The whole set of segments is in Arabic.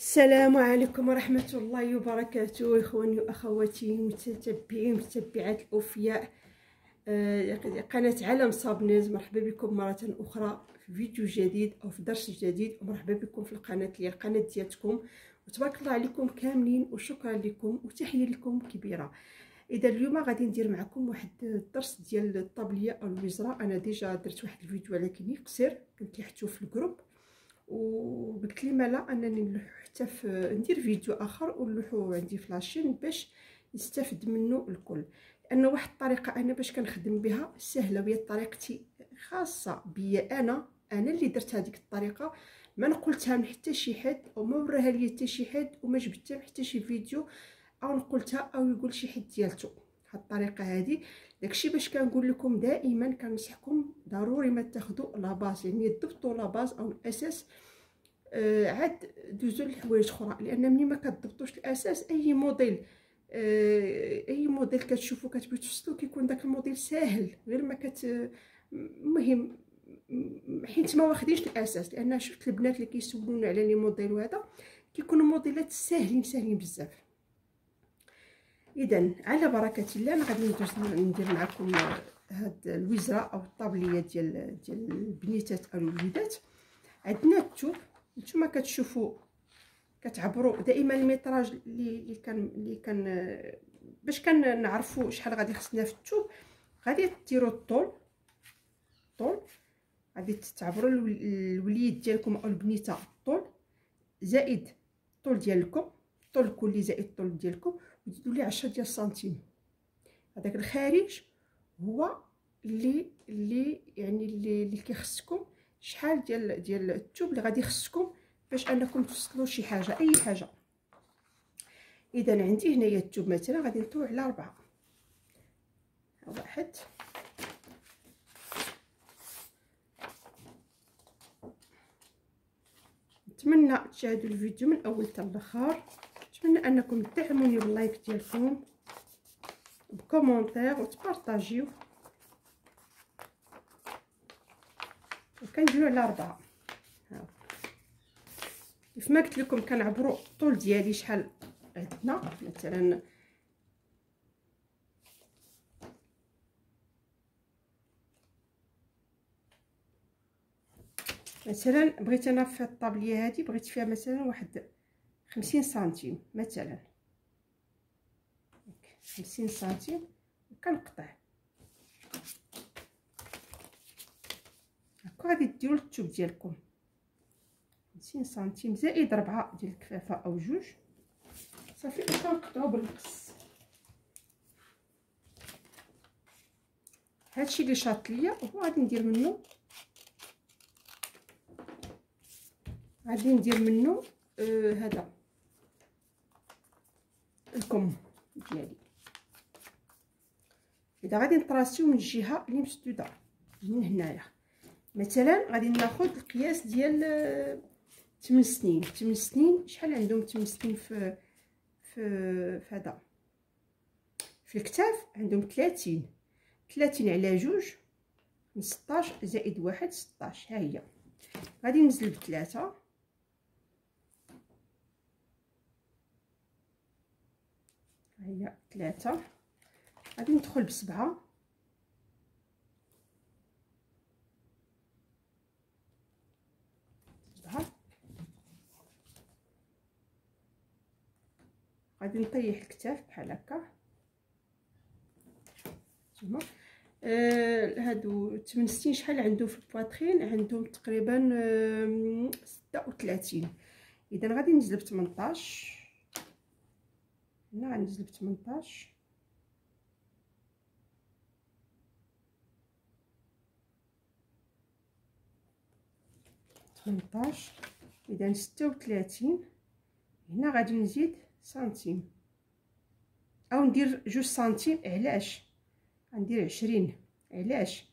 السلام عليكم ورحمة الله وبركاته إخواني وأخواتي متتبعين متتبعات الأوفياء. آه، قناة عالم صابنيز مرحبا بكم مرة أخرى في فيديو جديد أو في درس جديد ومرحبا بكم في القناة هي القناة ديالتكم. وتبارك الله عليكم كاملين وشكرا لكم وتحية لكم كبيرة. إذا اليوم غادي ندير معكم واحد الدرس ديال الطابلية أو الوزره أنا déjà درت واحد الفيديو ولكن قصير كنت لحتو في ال groupe. وقلت لي مالا أنني نلوح حتى في ندير فيديو آخر ونلوحو عندي في la chaîne باش يستافد منه الكل. لأن واحد الطريقة أنا باش كنخدم بها سهلة وهي طريقتي خاصة بيا أنا. أنا اللي درت هذيك الطريقة ما نقولتها من حتى شي حد أو ما وراها لي حتى شي حد وما جبتها حتى شي فيديو أو نقولتها أو يقول شي حد ديالتو. هاد الطريقة هذه داكشي باش كنقول لكم دائما كنصحكم ضروري ما تاخذوا la base يعني تضبطوا la base أو الأساس آه عاد دوزو لحوايج أخرى لأن ملي ما كتضبطوش الأساس أي موديل آه أي موديل كتشوفوا كتبغيو تفصلوا كيكون داك الموديل ساهل غير ما كت المهم حيت ما واخدينش الأساس لأن شفت البنات اللي كيسولونا على les modèles وهذا كيكونوا موديلات ساهلين ساهلين بزاف. اذا على بركة الله أنا غادي ندوز ندير معكم هاد الوزرة أو الطابلية ديال ديال البنيتات أو الوليدات. عندنا الثوب نتوما كتشوفوا كتعبروا دائما الميتراج اللي كان اللي كان باش كنعرفوا شحال غادي خصنا في الثوب غادي ديروا الطول. الطول غادي تعبروا الوليد ديالكم أو البنيتة الطول. زائد الطول ديالكم. الطول الكلي زائد الطول ديالكم. ليه 10 ديال السنتيم. هذاك الخارج هو اللي اللي يعني اللي, اللي كيخصكم شحال ديال ديال الثوب اللي غادي يخصكم باش انكم توصلوا شي حاجة أي حاجة. إذا عندي هنايا الثوب مثلا غادي نطوي على أربعة. واحد. نتمنى تشاهدوا الفيديو من أول حتى الآخر. أنكم تدعموني باللايك ديالكم بكومونتير وتبارطاجيو. وكنديروا على أربعة كيف ما قلت لكم كنعبروا الطول ديالي شحال عندنا. مثلا مثلا بغيت أنا في الطابلية هذه بغيت فيها مثلا واحد خمسين سنتيم مثلا. خمسين سنتيم وكنقطع هكا غادي ديروا الثوب ديالكم. خمسين سنتيم زائد ربعة ديال الكفافة أو جوج. صافي كنقطعو بالمقص هادشي اللي شاط ليا وغادي ندير منه غادي ندير منه آه هذا. الكم ديالي إذا غادي نطراسيو من الجهه اللي مسدودة من هنايا. مثلا غادي ناخذ القياس ديال 8 سنين. 8 سنين شحال عندهم 8 سنين في في في هذا؟ في الكتاف عندهم 30 30 على جوج 16 زائد واحد 16 ها هي. غادي ننزل بثلاثة. هي ثلاثة غادي ندخل بسبعة. سبعة غادي نطيح الكتاف بحال هكا. نتوما آه هادو 68 شحال عنده في البواترين؟ عندهم تقريبا آه 36 اذا غادي ننزل ب 18 هنا غنزل ب 18 18 إذا 36 هنا غادي نزيد سنتيم. أو ندير جوج سنتيم علاش؟ غندير 20 علاش؟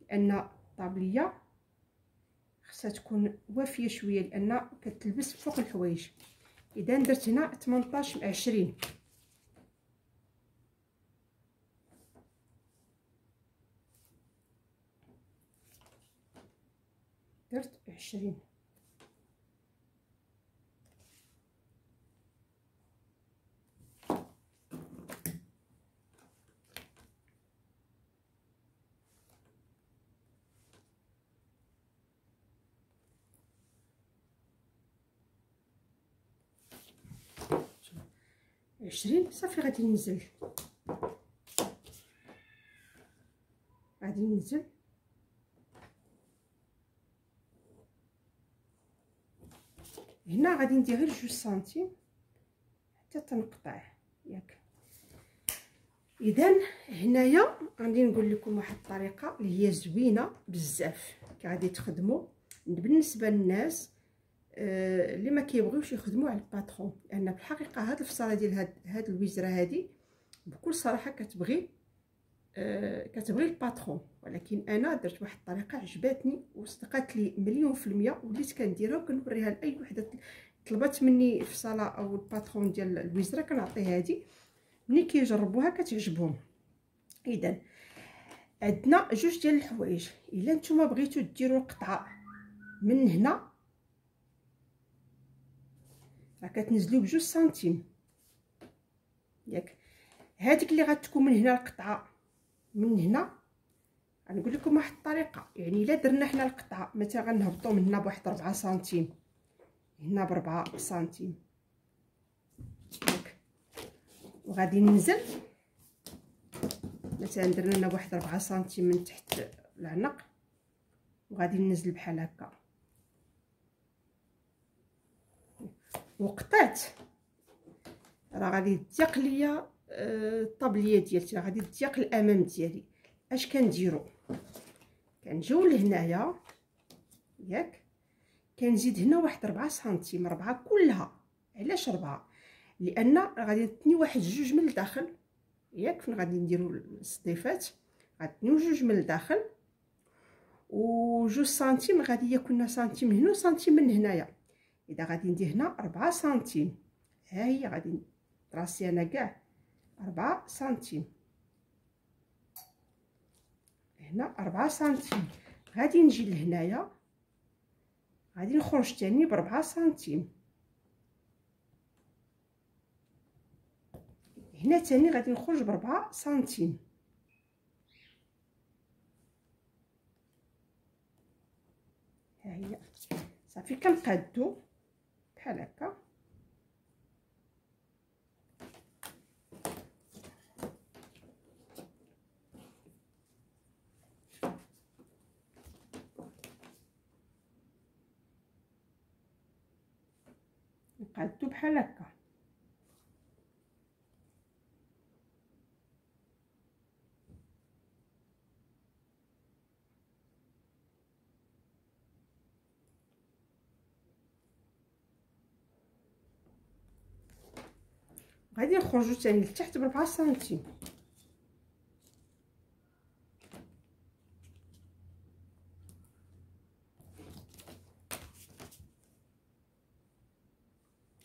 لأن الطابليه خصها تكون وافية شوية لأن كتلبس فوق الحوايج. إذا درت هنا 18 مع 20 درت 20 عشرين صافي غادي ننزل. غادي ننزل. هنا غادي ندير غير جوج سنتيم حتى تنقطع. ياك. اذا هنايا غادي نقول لكم واحد الطريقة اللي هي زوينة بزاف. كي غادي تخدموا بالنسبة للناس اللي ما كيبغيوش يخدموا على ال patron لأن بالحقيقة هاد الفصالة ديال هاد هاد الوزره هادي بكل صراحة كتبغي آه كتبغي ال patron ولكن أنا درت واحد الطريقة عجباتني وصدقات لي مليون في المية وليت كنديرها وكنوريها لأي وحدة طلبت مني الفصالة أو ال patron ديال الوزره كنعطيها هادي. ملي كيجربوها كتعجبهم. إذا عندنا جوج ديال الحوايج. إلا نتوما بغيتو ديروا القطعة من هنا راه كتنزلوا بجوج سنتيم. ياك. هذيك اللي غتكون من هنا القطعه من هنا. غنقول لكم واحد الطريقة. يعني إلا درنا حنا القطعه مثلا غنهبطوا من هنا بواحد 4 سنتيم. هنا ب 4 سنتيم. ياك. وغادي ننزل. مثلا درنا لنا بواحد 4 سنتيم من تحت العنق وغادي ننزل بحال هكا. وقطعت راه غادي تضيق ليا آه، الطابلية ديالتي راه غادي تضيق الأمام ديالي. أش كنديرو؟ كنجيو لهنايا ياك؟ كنزيد هنا واحد 4 سنتيم 4 كلها. علاش 4 لأن غادي نتني واحد جوج من الداخل ياك؟ فين غادي نديرو الصديفات؟ غتنيو جوج من الداخل و جوج سنتيم غادي يكون سنتيم هنا وسنتيم من هنايا. إذا غادي ندير هنا 4 سنتيم. ها هي غادي تراسي أنا كاع. 4 سنتيم. هنا 4 سنتيم. غادي نجي لهنايا. غادي نخرج تاني ب 4 سنتيم. هنا تاني غادي نخرج ب 4 سنتيم. ها هي. صافي كنقادو. بحال هكا نقادو بحال هكا غادي نخرجوا ثاني لتحت ب 4 سنتيم.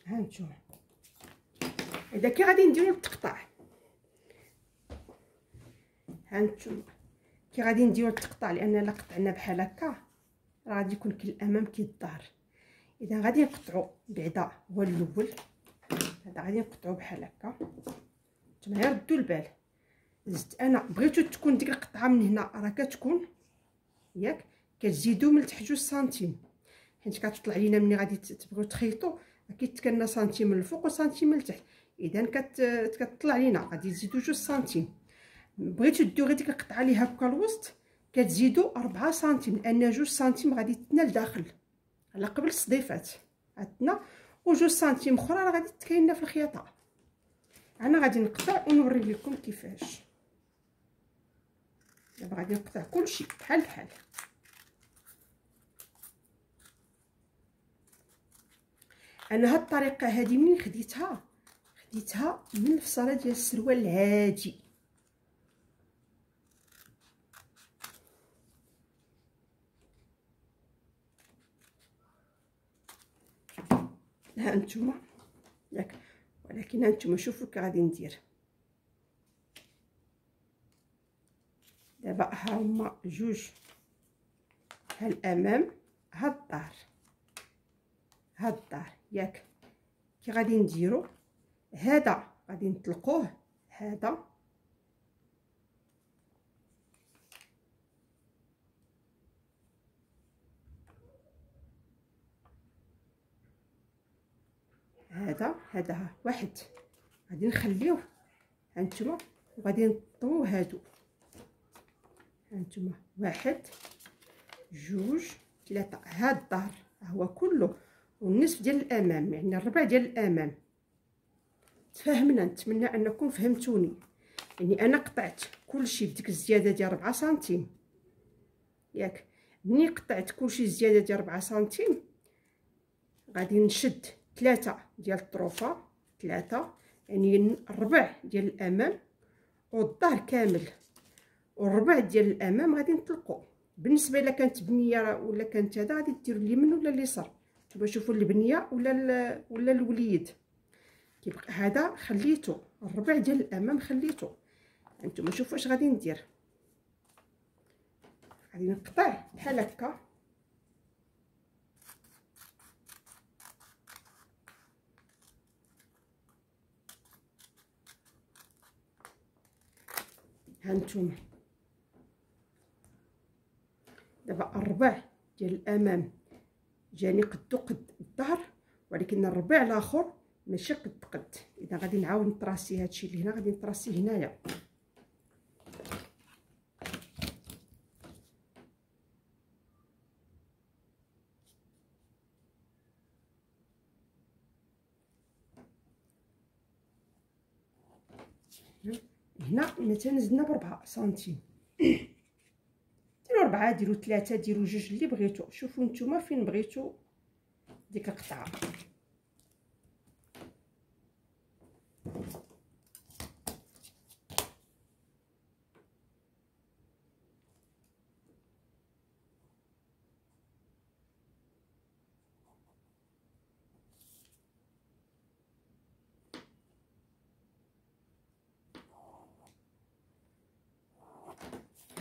ها نتوما. إذا كي غادي نديرو التقطاع ها نتوما. كي غادي نديرو التقطاع لأن إلا قطعنا بحال هكا راه غادي يكون كي الأمام كي الظهر إذا غادي نقطعو بعدا هو الأول. هذا غادي نقطعو بحال هكا. نتوما غير ردوا البال. زدت أنا بغيتو تكون ديك القطعة من هنا راه كتكون. ياك؟ كتزيدو من تحت جوج سنتيم. حيت كتطلع لينا ملي غادي تبغيو تخيطوا كيتكنا سنتيم من الفوق وسنتيم من التحت اذا كت كتطلع لينا غادي تزيدو جوج سنتيم. بغيتو ديرو غير ديك القطعة اللي هكا الوسط كتزيدو 4 سنتيم لأن جوج سنتيم غادي تنا لداخل. على قبل الصديفات. عندنا وجوج سنتيم أخرى راه غادي تكالينا في الخياطة. أنا غادي نقطع ونوري لكم كيفاش. دابا غادي نقطع كلشي بحال بحال. أنا هاد الطريقة هذه منين خديتها؟ خديتها من الفصالة ديال السروال العادي. ها انتما ياك. ولكن ها انتما شوفوا كي غادي ندير. دابا ها هما جوج. ها الامام ها الظهر ها الظهر ياك. كي غادي نديرو هذا غادي نطلقوه هذا هذا هذا واحد. غادي نخليوه هانتوما وغادي نطويو هادو. هانتوما واحد جوج ثلاثة هاد الظهر هو كله والنصف ديال الأمام يعني الربع ديال الأمام. تفاهمنا نتمنى أنكم فهمتوني. يعني أنا قطعت كلشي بديك الزيادة ديال 4 سنتيم. ياك ملي قطعت كلشي زيادة ديال 4 سنتيم غادي نشد. ثلاثة ديال الطروفة ثلاثة يعني الربع ديال الأمام والظهر كامل. والربع ديال الأمام غادي نطلقو. بالنسبة إلا كانت بنية ولا كانت هذا غادي ديروا اليمين ولا اليسار. نتوما شوفوا البنية ولا ولا الوليد. كيبقى هذا خليته الربع ديال الأمام خليته أنتم شوفوا اش غادي ندير. غادي نقطع بحال هكا. هانتوما. دابا الربع ديال الأمام جاني قدو قد الظهر ولكن الربع الآخر ماشي قد قد إذا غادي نعاود نطراسي هادشي اللي هنا غادي نطراسي هنايا. هنا مثلا زدنا بربعة سنتيم. ديروا ربعة ديروا ثلاثة ديروا جوج اللي بغيتو. شوفوا نتوما فين بغيتو ديك القطعة.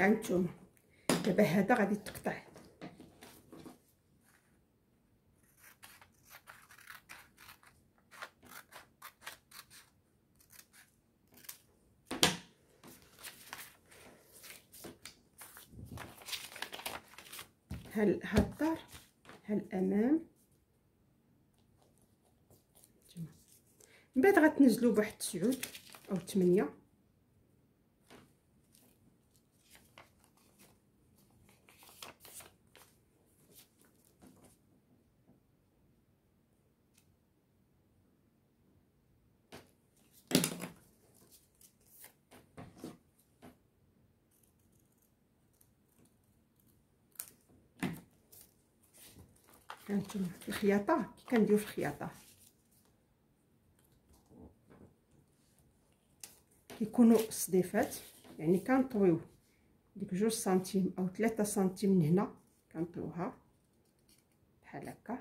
هانتوما دابا هذا غادي تقطع هل هالدار هالامام من بعد غتنزلوا بواحد تسعود أو ثمانية هانتوما الخياطه كي كندير في الخياطه كيكونوا صديفات يعني كنطويو ديك جوج سنتيم أو ثلاثة سنتيم من هنا كنطويوها بحال هكا.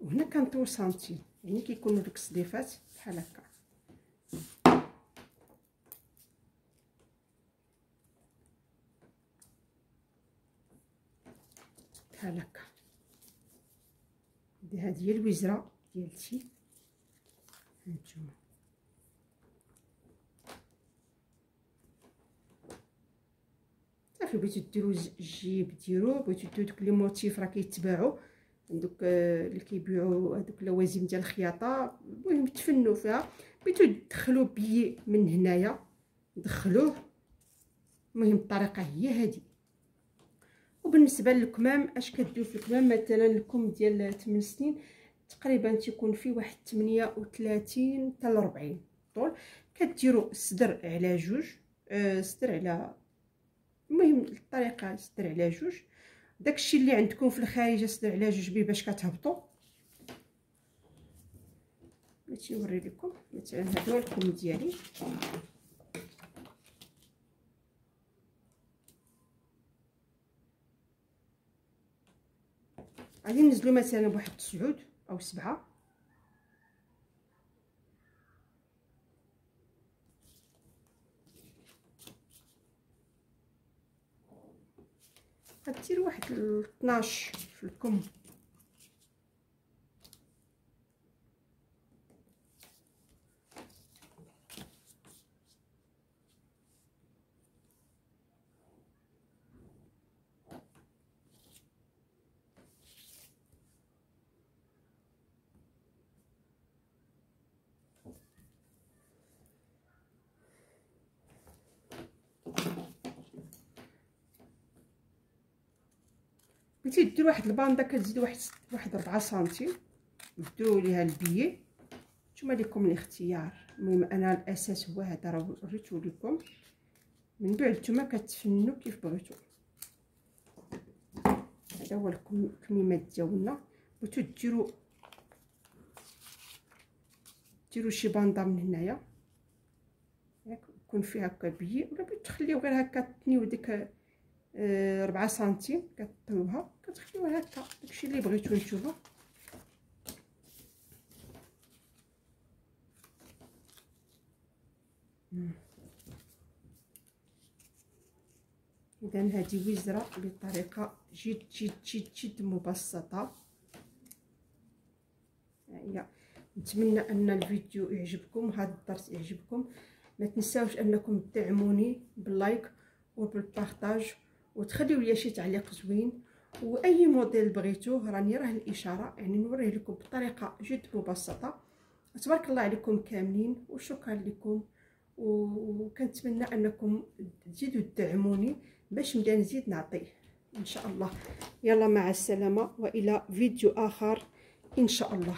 وهنا كنطوي سنتيم يعني كيكونوا ديك الصديفات بحال هكا. بحال هكا هذه هي الوزرة ديالتي هانتوما. صافي بغيتو ديروا الجيب ديروا بغيتو ديروا دوك les motifs راه كيتباعوا دوك آه، اللي كيبيعوا هذوك اللوازم ديال الخياطة. المهم تفننوا فيها. بغيتو تدخلوا biais من هنايا. دخلوه. المهم الطريقة هي هذه وبالنسبة للكمام أش كديروا في الكمام؟ مثلا الكم ديال 8 سنين تقريبا تيكون فيه واحد 38 حتى ل 40 طول. كديروا الصدر على جوج آه صدر على المهم الطريقة صدر على جوج. داكشي اللي عندكم في الخارج صدر على جوج به باش كتهبطوا بغيت نوري لكم مثلا هادو الكم ديالي. غادي ننزلو مثلا بواحد تسعود أو سبعة. غدير واحد 12 في الكم. بغيتي دير واحد الباندا كتزيد واحد واحد 4 سنتيم. ديروا ليها ال biais نتوما لكم الاختيار. المهم أنا الأساس هو هذا راه وريتو لكم من بعد نتوما كتفننوا كيف بغيتو. هذا هو الكميمات ديالنا. بغيتو ديروا ديروا شي باندا من هنايا. ياك يكون فيها هكا biais ولا بغيتو تخليو غير هكا تنيو ديك ربعة سنتيم كطيوها كتخليوها هكا داكشي اللي بغيتو نتوما. اذا هذه وزرة بطريقة جد جد جد جد مبسطة. هي نتمنى أن الفيديو يعجبكم وهذا الدرس يعجبكم. ما تنساوش أنكم تدعموني بال like وبال partage. وتخليو لي شي تعليق زوين. وأي موديل بغيتوه راني راه الإشارة يعني نوريه لكم بطريقة جد مبسطة. تبارك الله عليكم كاملين وشكرا لكم. وكنتمنى أنكم تزيدوا تدعموني باش نبدا نزيد نعطي إن شاء الله. يلا مع السلامة وإلى فيديو آخر. إن شاء الله.